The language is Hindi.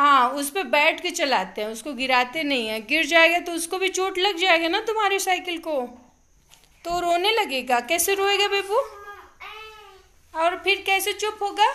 हाँ उस पर बैठ के चलाते हैं, उसको गिराते नहीं हैं। गिर जाएगा तो उसको भी चोट लग जाएगा ना तुम्हारी साइकिल को। तो रोने लगेगा। कैसे रोएगा बेबू? और फिर कैसे चुप होगा?